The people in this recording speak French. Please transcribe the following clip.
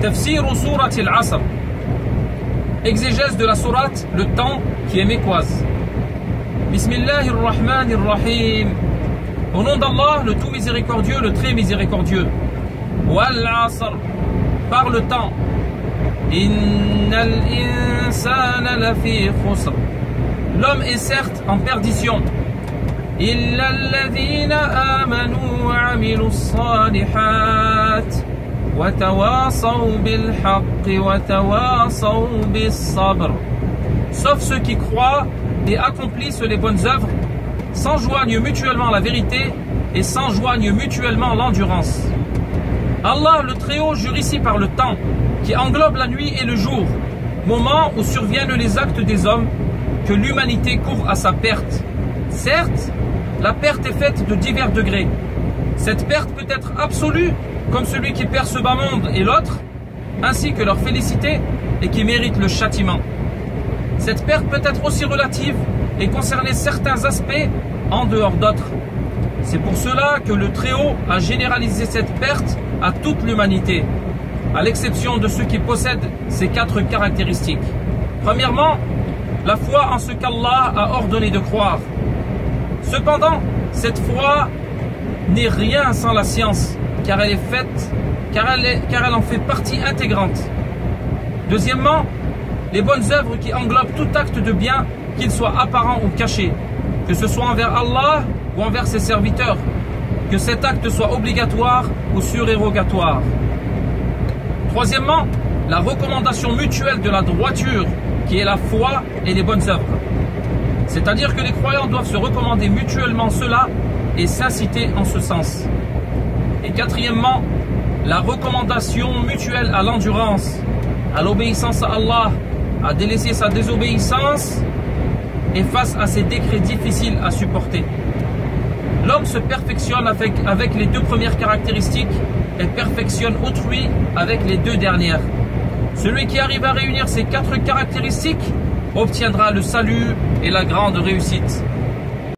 Tafsir Surat al-Asr. Exégèse de la sourate Le temps qui est mécoise. Bismillahir Rahmanir Rahim. Au nom d'Allah, le tout miséricordieux, le très miséricordieux. Wal Asr. Par le temps. Innal insana lafi khusr. L'homme est certes en perdition. إلا الذين آمنوا وعملوا الصالحات Sauf ceux qui croient et accomplissent les bonnes œuvres, s'enjoignent mutuellement la vérité et s'enjoignent mutuellement l'endurance. Allah le Très-Haut jure ici par le temps, qui englobe la nuit et le jour, moment où surviennent les actes des hommes, que l'humanité court à sa perte. Certes, la perte est faite de divers degrés, cette perte peut être absolue, comme celui qui perd ce bas monde et l'autre, ainsi que leur félicité et qui mérite le châtiment. Cette perte peut être aussi relative et concerner certains aspects en dehors d'autres. C'est pour cela que le Très-Haut a généralisé cette perte à toute l'humanité, à l'exception de ceux qui possèdent ces quatre caractéristiques. Premièrement, la foi en ce qu'Allah a ordonné de croire. Cependant, cette foi n'est rien sans la science, car elle est faite, car elle, car elle en fait partie intégrante. Deuxièmement, les bonnes œuvres qui englobent tout acte de bien, qu'il soit apparent ou caché, que ce soit envers Allah ou envers ses serviteurs, que cet acte soit obligatoire ou surérogatoire. Troisièmement, la recommandation mutuelle de la droiture, qui est la foi et les bonnes œuvres. C'est-à-dire que les croyants doivent se recommander mutuellement cela et s'inciter en ce sens. Et quatrièmement, la recommandation mutuelle à l'endurance, à l'obéissance à Allah, à délaisser sa désobéissance et face à ces décrets difficiles à supporter. L'homme se perfectionne avec les deux premières caractéristiques et perfectionne autrui avec les deux dernières. Celui qui arrive à réunir ces quatre caractéristiques obtiendra le salut et la grande réussite.